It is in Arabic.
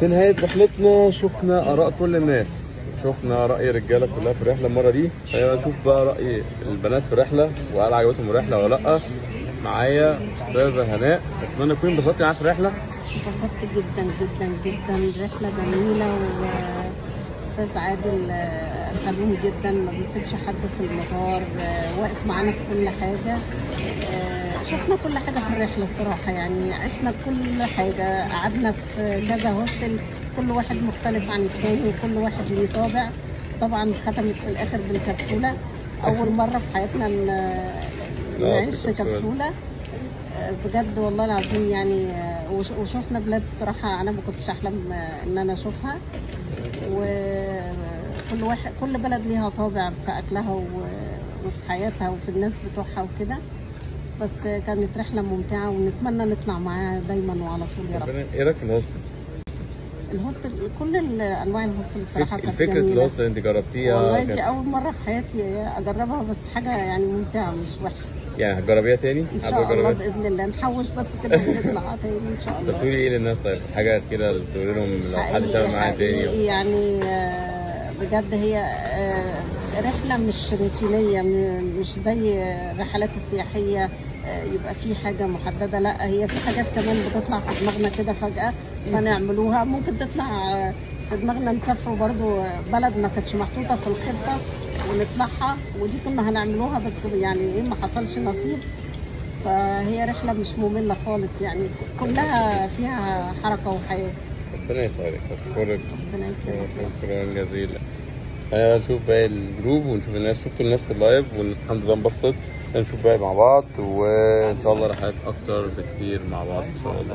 في نهاية رحلتنا شفنا آراء كل الناس. شفنا رأي الرجالة كلها في الرحلة المرة دي. خلينا نشوف بقى رأي البنات في الرحلة وهل عجبتهم الرحلة ولا لأ. معايا أستاذة هناء. أتمنى تكوني انبسطتي معايا في الرحلة. انبسطت جدا جدا جدا. رحلة جميلة وأستاذ عادل آه، خدوم جدا. ما بيسيبش حد في المطار. واقف معانا في كل حاجة. آه، شفنا كل حاجة في الرحلة الصراحة يعني عشنا كل حاجة قعدنا في كذا هوستل كل واحد مختلف عن التاني وكل واحد ليه طابع طبعا ختمت في الآخر بالكبسولة. أول مرة في حياتنا نعيش في كبسولة. كبسولة بجد والله العظيم يعني آه، وش- وشفنا بلاد الصراحة أنا ما كنتش أحلم آه، إن أنا أشوفها. وكل واحد كل بلد ليها طابع في أكلها و- حياتها وفي الناس بتوعها وكده بس آه، كانت رحلة ممتعة ونتمنى نطلع معاها دايما وعلى طول يا رب إيه رأيك في الهوستل؟ الهوستل كل أنواع الهوستل الصراحة كانت جميلة الهوستل أنت جربتيها والله دي أول مرة في حياتي أجربها بس حاجة يعني ممتعة مش وحشة يعني هتجربيها تاني؟ حابة شاء الله؟ بإذن الله نحوش بس كده ونطلع تاني إن شاء الله تقولي إيه للناس طيب؟ حاجة كده تقولي لهم لو حد سافر معايا تاني يعني آه، بجد هي آه، رحلة مش روتينية م- مش زي الرحلات السياحية آه، يبقى في حاجة محددة لأ هي في حاجات كمان بتطلع في دماغنا كده فجأة فنعملوها. ممكن تطلع آه، في دماغنا نسافروا برضو بلد ما كانتش محطوطة في الخطة ونطلعها ودي كنا هنعملوها بس يعني إيه ما حصلش نصيب. فهي رحلة مش مملة خالص يعني كلها فيها حركة وحياة. ربنا يسعدك أشكرك. ربنا يكرمك. شكرا جزيلا. خلينا نشوف باقي ال group ونشوف الناس. شفتوا الناس في ال live والناس الحمد لله انبسطت نشوف باقي مع بعض وإن شاء الله رحلات أكتر بكتير مع بعض إن شاء الله.